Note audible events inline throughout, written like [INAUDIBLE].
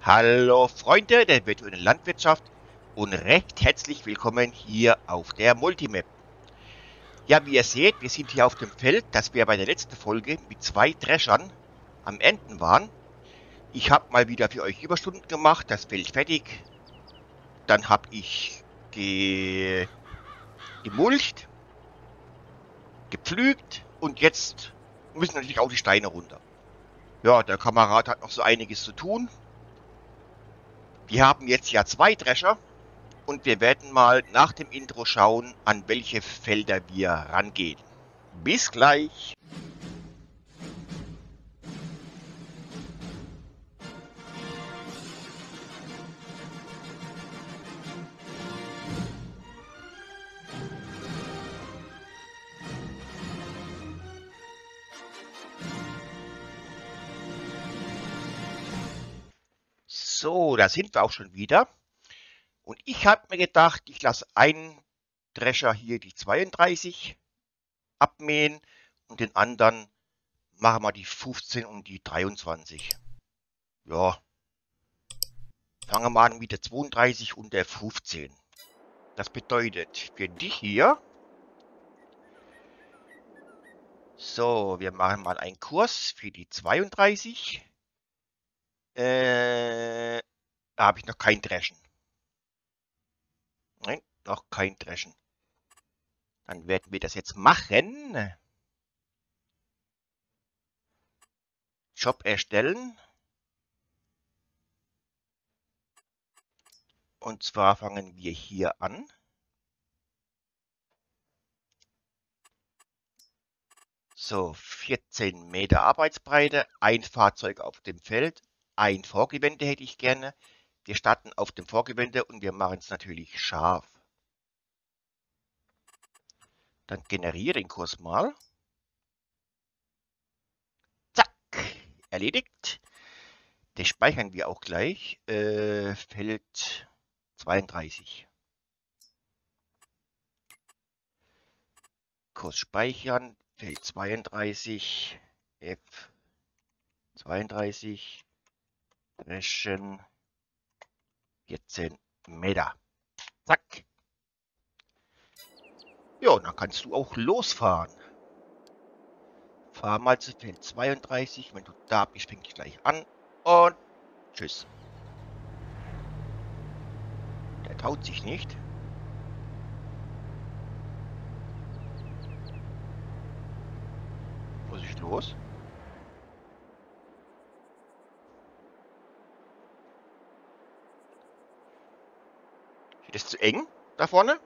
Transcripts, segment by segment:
Hallo Freunde der virtuellen Landwirtschaft und recht herzlich willkommen hier auf der Multimap. Ja, wie ihr seht, wir sind hier auf dem Feld, das wir bei der letzten Folge mit zwei Dreschern am Enden waren. Ich habe mal wieder für euch Überstunden gemacht, das Feld fertig. Dann habe ich ge gemulcht, gepflügt und jetzt müssen natürlich auch die Steine runter. Ja, der Kamerad hat noch so einiges zu tun. Wir haben jetzt ja zwei Drescher und wir werden mal nach dem Intro schauen, an welche Felder wir rangehen. Bis gleich! Da sind wir auch schon wieder. Und ich habe mir gedacht, ich lasse einen Drescher hier die 32 abmähen und den anderen machen wir die 15 und die 23. Ja. Fangen wir an mit der 32 und der 15. Das bedeutet für dich hier. So, wir machen mal einen Kurs für die 32. Äh, da habe ich noch kein Dreschen. Nein, noch kein Dreschen. Dann werden wir das jetzt machen. Job erstellen. Und zwar fangen wir hier an. So, 14 Meter Arbeitsbreite, ein Fahrzeug auf dem Feld, ein Vorgewende hätte ich gerne. Wir starten auf dem Vorgewende und wir machen es natürlich scharf. Dann generiere den Kurs mal. Zack, erledigt. Den speichern wir auch gleich. Äh, Feld 32. Kurs speichern, Feld 32, F 32, Dreschen 14 Meter. Zack. Ja, dann kannst du auch losfahren. Fahr mal zu Feld 32. Wenn du da bist, fängt ich gleich an. Und tschüss. Der traut sich nicht. Muss ich los? Ist zu eng da vorne?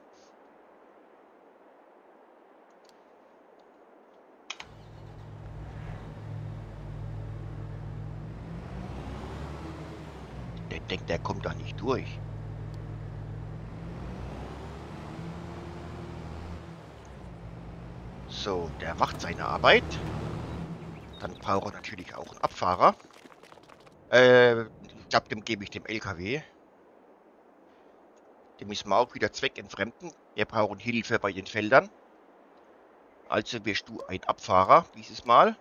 Der denkt, der kommt da nicht durch. So, der macht seine Arbeit. Dann braucht natürlich auch einen Abfahrer. Äh, ich glaube, dem gebe ich dem LKW. Den müssen wir wieder zweckentfremden. Wir brauchen Hilfe bei den Feldern. Also wirst du ein Abfahrer dieses Mal.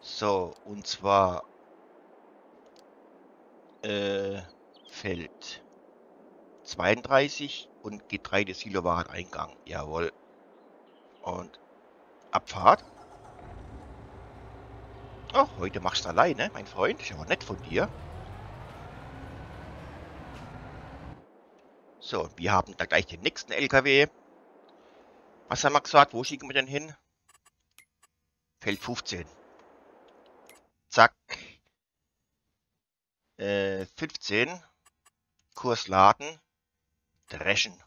So, und zwar äh, Feld 32 und Getreidesilowareneingang. Jawohl. Und Abfahrt. Oh, heute machst du alleine, mein Freund. Ist aber nett von dir. So, wir haben da gleich den nächsten LKW. Was haben wir gesagt? Wo schicken wir denn hin? Feld 15. Zack. Äh, 15. Kurs laden. Dreschen.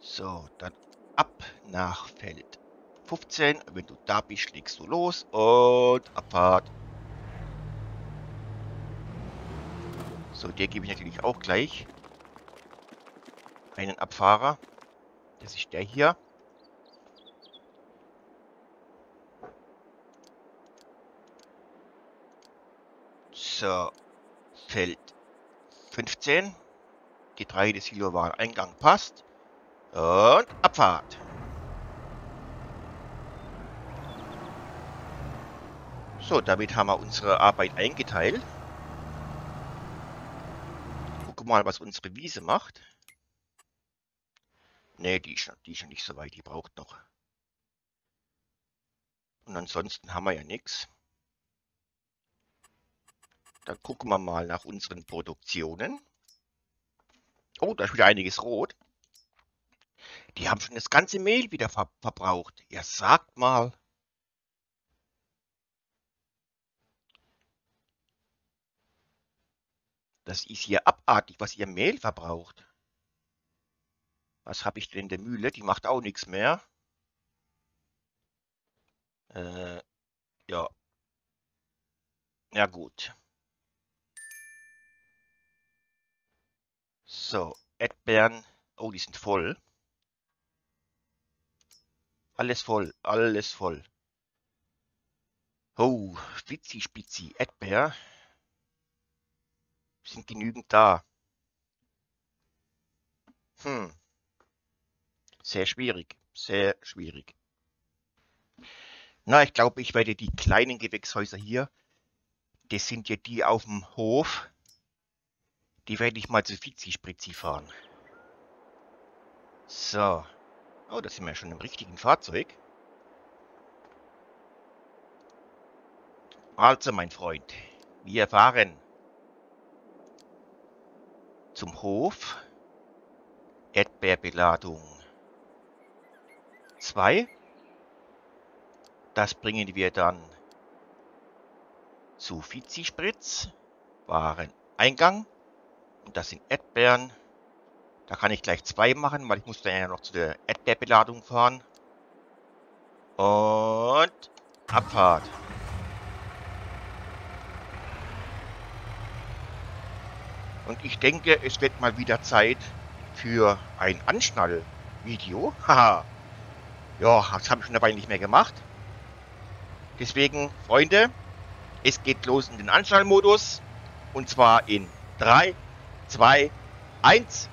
So, dann ab nach Feld 15. Wenn du da bist, legst du los und Abfahrt. So, der gebe ich natürlich auch gleich. Einen Abfahrer. Das ist der hier. So, Feld 15. Getreidesilo war Eingang passt. Und Abfahrt. So, damit haben wir unsere Arbeit eingeteilt. Mal, was unsere Wiese macht. Ne, die ist, die ist nicht so weit, die braucht noch. Und ansonsten haben wir ja nichts. Dann gucken wir mal nach unseren Produktionen. Oh, da ist wieder einiges rot. Die haben schon das ganze Mehl wieder ver verbraucht. Ihr sagt mal. Das ist hier abartig, was ihr Mehl verbraucht. Was habe ich denn in der Mühle? Die macht auch nichts mehr. Äh, ja. Ja gut. So, Erdbeeren. Oh, die sind voll. Alles voll, alles voll. Oh, spitzi, spitzi, Erdbeer. Sind genügend da. Hm. Sehr schwierig, sehr schwierig. Na, ich glaube, ich werde die kleinen Gewächshäuser hier, das sind ja die auf dem Hof, die werde ich mal zu Fizi-Spritzi fahren. So. Oh, da sind wir schon im richtigen Fahrzeug. Also, mein Freund, wir fahren zum Hof. Erdbeerbeladung 2. Das bringen wir dann zu Fizi-Spritz. Wareneingang. Und das sind Erdbeeren. Da kann ich gleich zwei machen, weil ich muss dann ja noch zu der Erdbeerbeladung fahren. Und Abfahrt. Und ich denke, es wird mal wieder Zeit für ein Anschnall-Video. [LAUGHS] Haha. ja, das habe ich schon dabei nicht mehr gemacht. Deswegen, Freunde, es geht los in den Anschnallmodus. Und zwar in 3, 2, 1.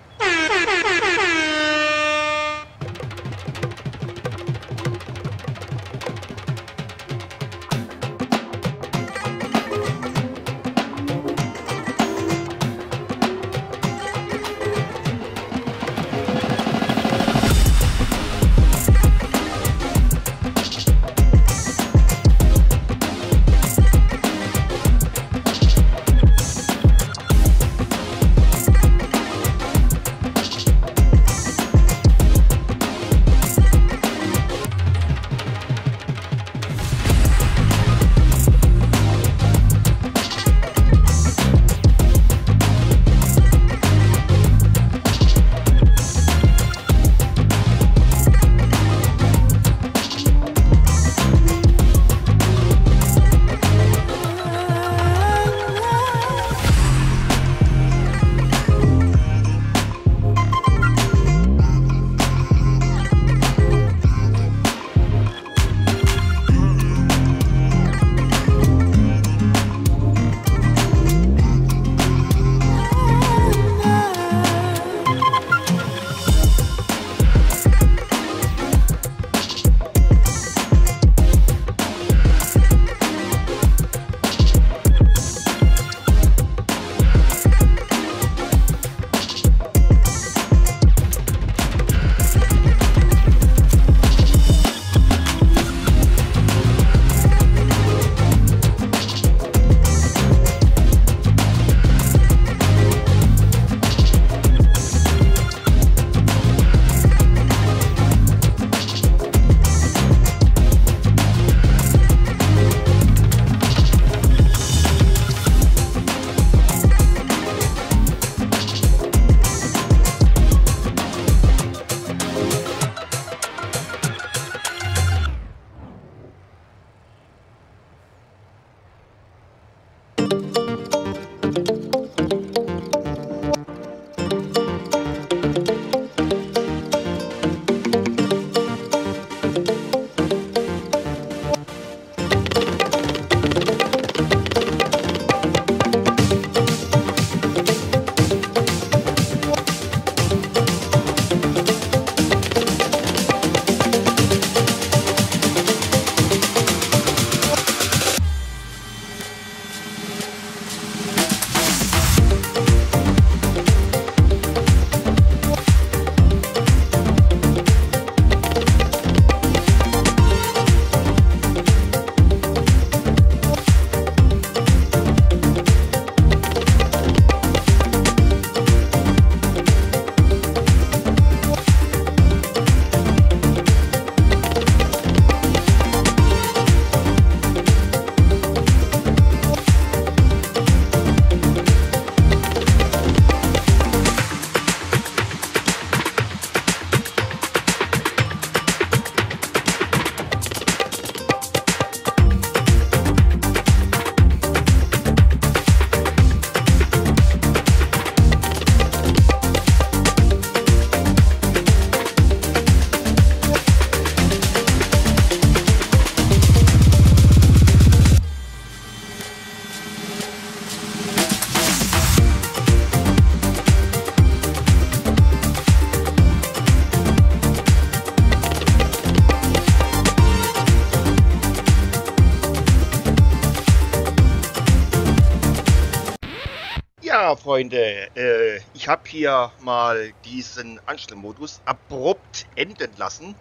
Freunde, äh, ich habe hier mal diesen Anstellmodus abrupt enden lassen,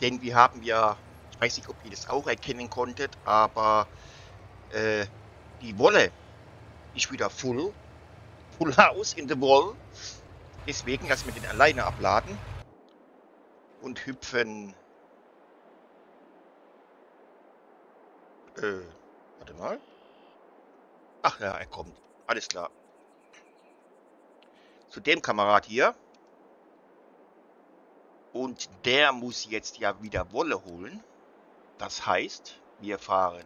denn wir haben ja, ich weiß nicht, ob ihr das auch erkennen konntet, aber äh, die Wolle ist wieder full, full house in the wall. Deswegen lassen wir den alleine abladen und hüpfen. Äh, warte mal. Ach ja, er kommt. Alles klar. Zu dem Kamerad hier. Und der muss jetzt ja wieder Wolle holen. Das heißt, wir fahren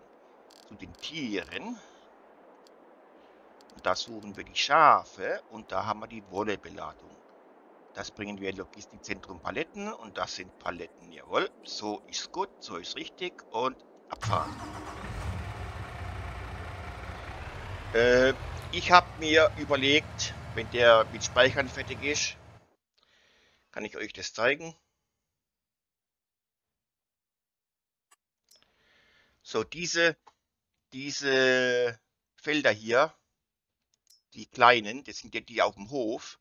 zu den Tieren. Und da suchen wir die Schafe und da haben wir die Wollebeladung. Das bringen wir in Logistikzentrum Paletten und das sind Paletten. Jawohl, so ist gut, so ist richtig und abfahren. Äh, ich habe mir überlegt, wenn der mit Speichern fertig ist, kann ich euch das zeigen. So, diese, diese Felder hier, die kleinen, das sind ja die auf dem Hof,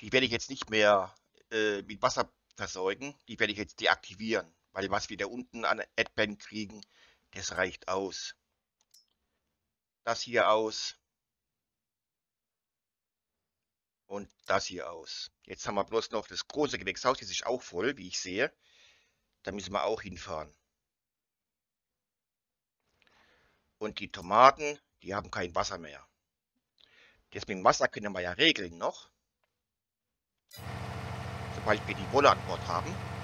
die werde ich jetzt nicht mehr äh, mit Wasser versorgen, die werde ich jetzt deaktivieren, weil was wir da unten an Adband kriegen, das reicht aus. Das hier aus. Und das hier aus. Jetzt haben wir bloß noch das große Gewächshaus, das ist auch voll, wie ich sehe. Da müssen wir auch hinfahren. Und die Tomaten, die haben kein Wasser mehr. Das mit dem Wasser können wir ja regeln noch. Sobald wir die Wolle an Bord haben.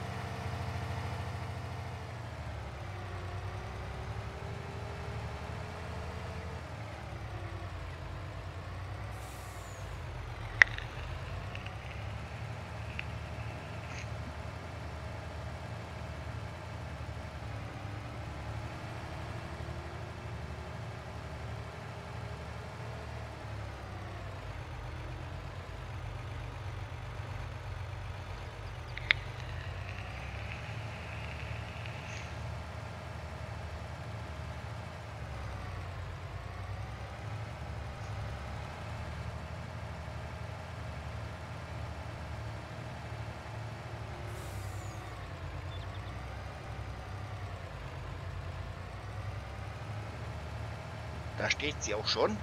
Da steht sie auch schon.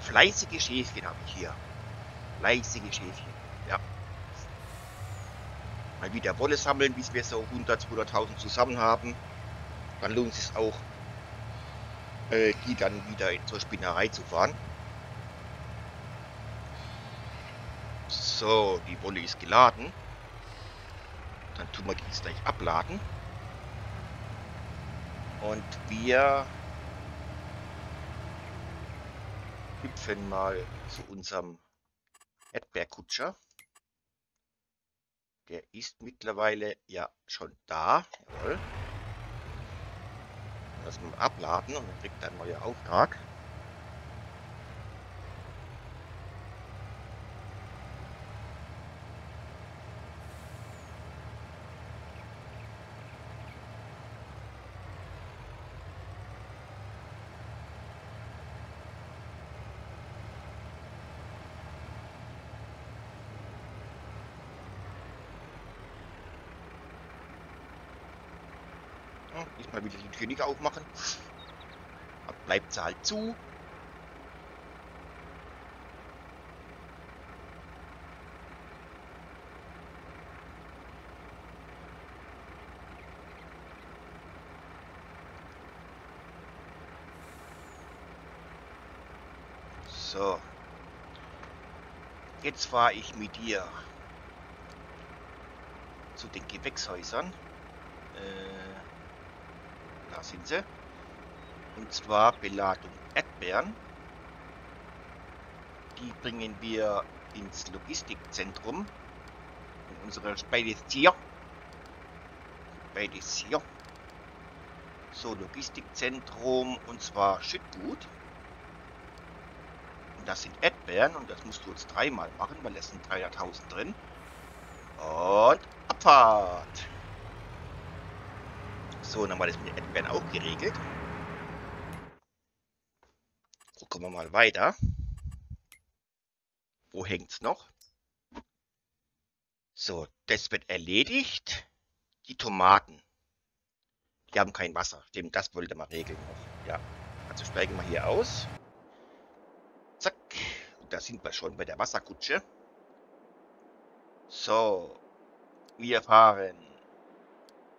Fleißige Schäfchen habe ich hier. Fleißige Schäfchen, ja. Mal wieder Wolle sammeln, bis wir so 100, 200.000 zusammen haben. Dann lohnt es sich auch, äh, die dann wieder zur Spinnerei zu fahren. So, die Wolle ist geladen. Dann tun wir die jetzt gleich abladen. Und wir hüpfen mal zu unserem Erdbeerkutscher. Der ist mittlerweile ja schon da. Jawohl. Das mal abladen und dann kriegt er einen neuen Auftrag. Tür nicht aufmachen. Bleibt sie halt zu. So. Jetzt fahre ich mit dir zu den Gewächshäusern. Äh sind sie. Und zwar Beladung Erdbeeren. Die bringen wir ins Logistikzentrum. In unserer Spedition. Spedition. So, Logistikzentrum und zwar Schüttgut. Und das sind Erdbeeren und das musst du jetzt dreimal machen, weil es sind 300.000 drin. Und Abfahrt! So, dann wir das mit Erdbeeren auch geregelt. Gucken wir mal weiter. Wo hängt's noch? So, das wird erledigt. Die Tomaten. Die haben kein Wasser. Stimmt, das wollte man regeln noch. Ja. Also steigen wir hier aus. Zack. Und da sind wir schon bei der Wasserkutsche. So. Wir fahren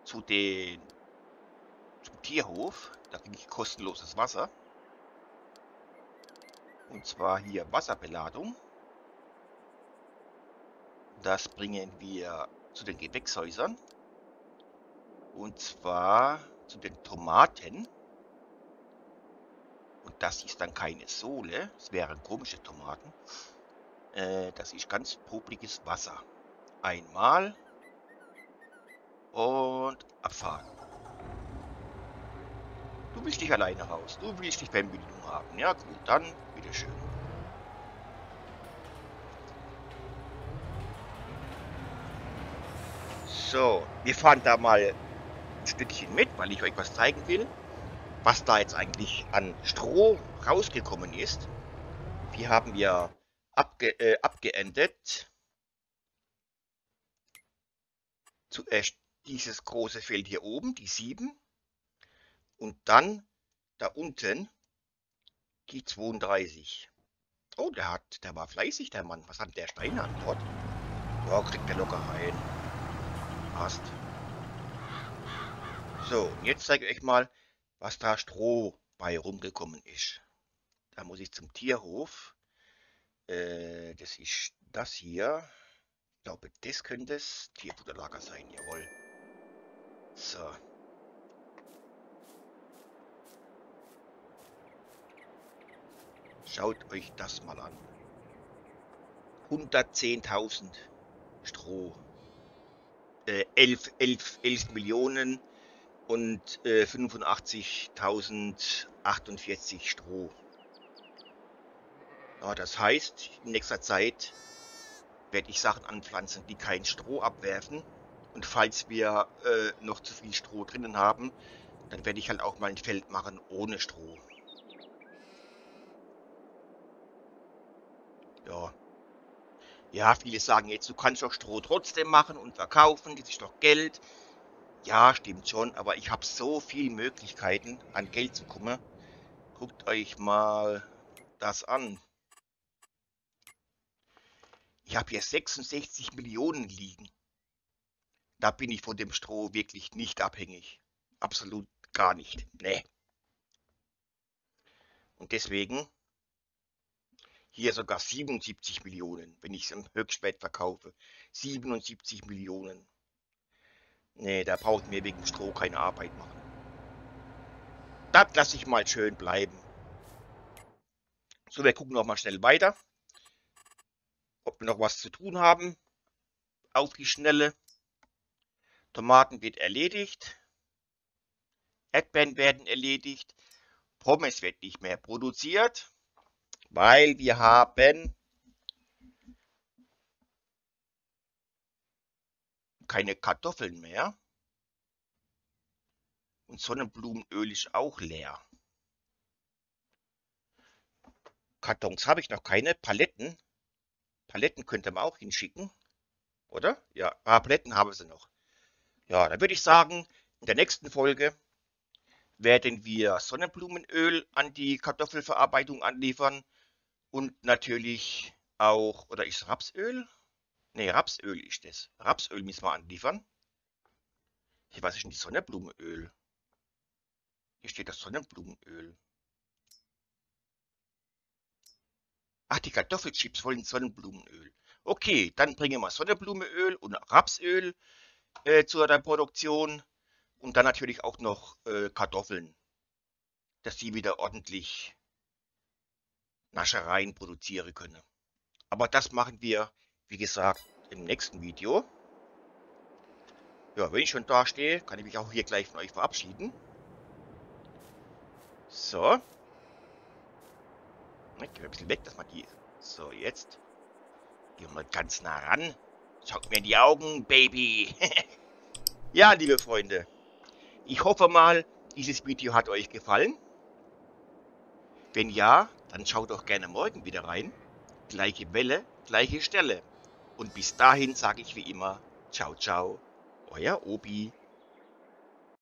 zu den Tierhof. Da kriege ich kostenloses Wasser. Und zwar hier Wasserbeladung. Das bringen wir zu den Gewächshäusern. Und zwar zu den Tomaten. Und das ist dann keine Sohle. Es wären komische Tomaten. Äh, das ist ganz popliges Wasser. Einmal. Und abfahren. Du willst dich alleine raus. Du willst dich Fernbedienung haben. Ja gut, dann bitteschön. So, wir fahren da mal ein Stückchen mit, weil ich euch was zeigen will, was da jetzt eigentlich an Stroh rausgekommen ist. Wir haben ja abge äh, abgeendet. Zuerst dieses große Feld hier oben, die 7. Und dann da unten die 32. Oh, der hat, der war fleißig, der Mann. Was hat der Stein an dort? Ja, kriegt er locker rein. Passt. So, jetzt zeige ich euch mal, was da Stroh bei rumgekommen ist. Da muss ich zum Tierhof. Äh, das ist das hier. Ich glaube, das könnte das Tierfutterlager sein, jawohl. So. Schaut euch das mal an. 110.000 Stroh. Äh, 11, 11, 11 Millionen und äh, 85.048 Stroh. Ja, das heißt, in nächster Zeit werde ich Sachen anpflanzen, die kein Stroh abwerfen. Und falls wir äh, noch zu viel Stroh drinnen haben, dann werde ich halt auch mal ein Feld machen ohne Stroh. Ja. Ja, viele sagen jetzt, du kannst doch Stroh trotzdem machen und verkaufen, das ist doch Geld. Ja, stimmt schon, aber ich habe so viele Möglichkeiten, an Geld zu kommen. Guckt euch mal das an. Ich habe hier 66 Millionen liegen. Da bin ich von dem Stroh wirklich nicht abhängig. Absolut gar nicht. Nee. Und deswegen hier sogar 77 Millionen, wenn ich es im Höchstwert verkaufe. 77 Millionen. Nee, da braucht mir wegen Stroh keine Arbeit machen. Das lasse ich mal schön bleiben. So, wir gucken noch mal schnell weiter. Ob wir noch was zu tun haben. Auf die Schnelle. Tomaten wird erledigt. Erdbeeren werden erledigt. Pommes wird nicht mehr produziert weil wir haben keine Kartoffeln mehr. Und Sonnenblumenöl ist auch leer. Kartons habe ich noch keine. Paletten. Paletten könnte man auch hinschicken. Oder? Ja, ah, Paletten haben sie noch. Ja, dann würde ich sagen, in der nächsten Folge werden wir Sonnenblumenöl an die Kartoffelverarbeitung anliefern und natürlich auch, oder ist Rapsöl? Ne, Rapsöl ist das. Rapsöl müssen wir anliefern. Hier, was ist denn die Sonnenblumenöl? Hier steht das Sonnenblumenöl. Ach, die Kartoffelchips wollen Sonnenblumenöl. Okay, dann bringen wir Sonnenblumenöl und Rapsöl äh, zur der Produktion. Und dann natürlich auch noch äh, Kartoffeln. Dass die wieder ordentlich Naschereien produzieren können. Aber das machen wir, wie gesagt, im nächsten Video. Ja, wenn ich schon da stehe, kann ich mich auch hier gleich von euch verabschieden. So. Ich gehe ein bisschen weg, dass man die... So, jetzt. Gehen wir ganz nah ran. Schaut mir in die Augen, Baby. [LAUGHS] ja, liebe Freunde. Ich hoffe mal, dieses Video hat euch gefallen. Wenn ja, dann schaut doch gerne morgen wieder rein. Gleiche Welle, gleiche Stelle. Und bis dahin sage ich wie immer, ciao ciao, euer Obi.